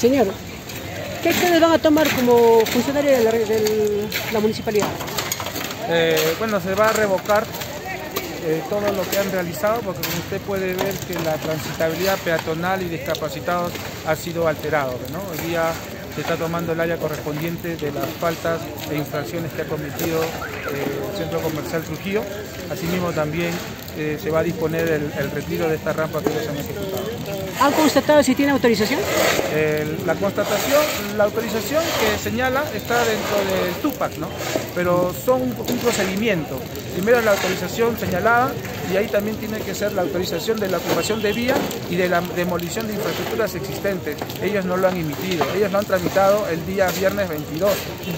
Señor, ¿qué acciones van a tomar como funcionario de la, municipalidad? Eh, bueno, se va a revocar eh, todo lo que han realizado, porque como usted puede ver que la transitabilidad peatonal y discapacitados ha sido alterado. ¿no? Día se está tomando el área correspondiente de las faltas e infracciones que ha cometido eh, el Centro Comercial Trujillo. Asimismo también eh, se va a disponer el, el, retiro de esta rampa que ellos han ejecutado. ¿Han constatado si tiene autorización? Eh, la constatación, la autorización que señala está dentro del TUPAC, ¿no? Pero son un, procedimiento. Primero la autorización señalada y ahí también tiene que ser la autorización de la ocupación de vía y de la demolición de infraestructuras existentes. Ellos no lo han emitido, ellos lo han tramitado el día viernes 22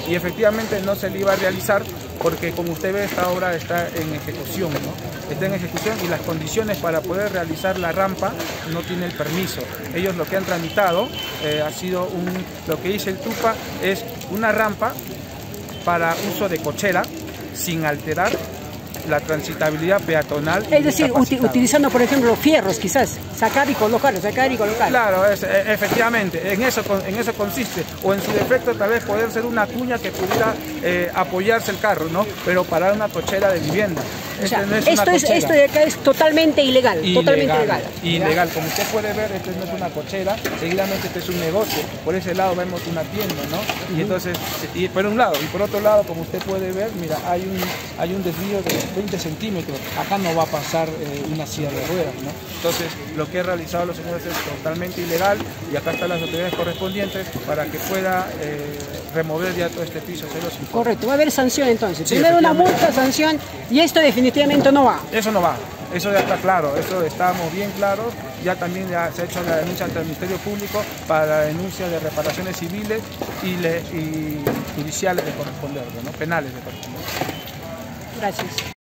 y efectivamente no se le iba a realizar porque como usted ve esta obra está en ejecución, ¿no? está en ejecución y las condiciones para poder realizar la rampa no tiene el permiso. Ellos lo que han tramitado eh, ha sido un, lo que dice el TUPA es una rampa para uso de cochera sin alterar la transitabilidad peatonal. Es decir, uti utilizando por ejemplo fierros quizás, sacar y colocar, sacar y colocar. Claro, es, e, efectivamente, en eso, en eso consiste, o en su defecto tal vez poder ser una cuña que pudiera eh, apoyarse el carro, ¿no? Pero para una cochera de vivienda. O sea, no es esto, es, esto de acá es totalmente ilegal, ilegal totalmente ilegal. Ilegal, como usted puede ver, esto no es una cochera, seguidamente este es un negocio. Por ese lado vemos una tienda, ¿no? Y entonces, y por un lado, y por otro lado, como usted puede ver, mira, hay un, hay un desvío de 20 centímetros. Acá no va a pasar eh, una silla de ruedas, ¿no? Entonces, lo que he realizado los señores es totalmente ilegal y acá están las autoridades correspondientes para que pueda eh, remover ya todo este piso. Correcto, va a haber sanción entonces. Sí, Primero una multa, sanción y esto definitivamente no va. Eso no va, eso ya está claro, eso estamos bien claros. Ya también ya se ha hecho la denuncia ante el Ministerio Público para la denuncia de reparaciones civiles y, le, y judiciales de corresponder, ¿no? penales de corresponder. Gracias.